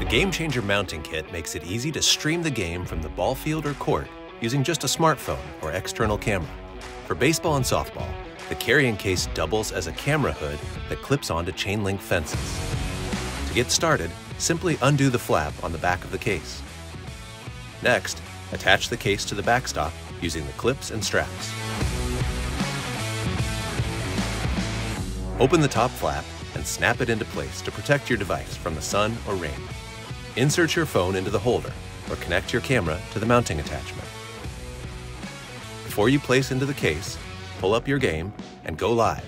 The Game Changer mounting kit makes it easy to stream the game from the ball field or court using just a smartphone or external camera. For baseball and softball, the carrying case doubles as a camera hood that clips onto chain link fences. To get started, simply undo the flap on the back of the case. Next, attach the case to the backstop using the clips and straps. Open the top flap and snap it into place to protect your device from the sun or rain. Insert your phone into the holder or connect your camera to the mounting attachment. Before you place into the case, pull up your game and go live.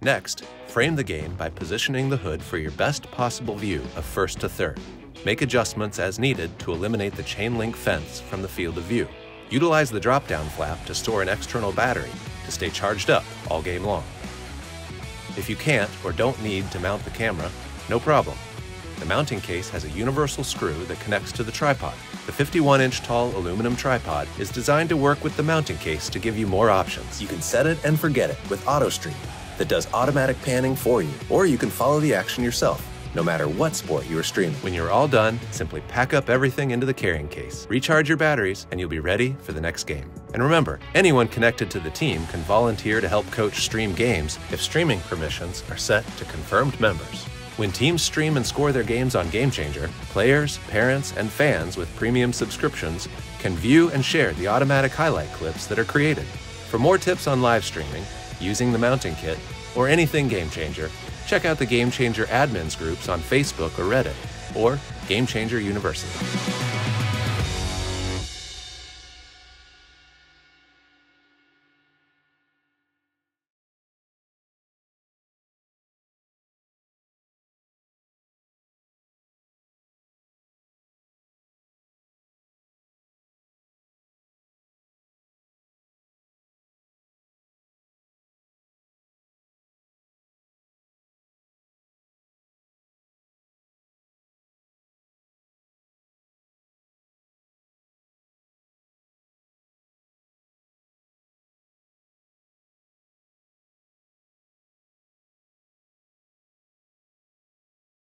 Next, frame the game by positioning the hood for your best possible view of first to third. Make adjustments as needed to eliminate the chain link fence from the field of view. Utilize the drop-down flap to store an external battery to stay charged up all game long. If you can't or don't need to mount the camera, no problem. The mounting case has a universal screw that connects to the tripod. The 51 inch tall aluminum tripod is designed to work with the mounting case to give you more options. You can set it and forget it with AutoStream that does automatic panning for you, or you can follow the action yourself no matter what sport you are streaming. When you're all done, simply pack up everything into the carrying case, recharge your batteries, and you'll be ready for the next game. And remember, anyone connected to the team can volunteer to help coach stream games if streaming permissions are set to confirmed members. When teams stream and score their games on GameChanger, players, parents, and fans with premium subscriptions can view and share the automatic highlight clips that are created. For more tips on live streaming, using the mounting kit, or anything Game Changer, check out the Game Changer admins groups on Facebook or Reddit, or Game Changer University.